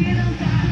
dançar.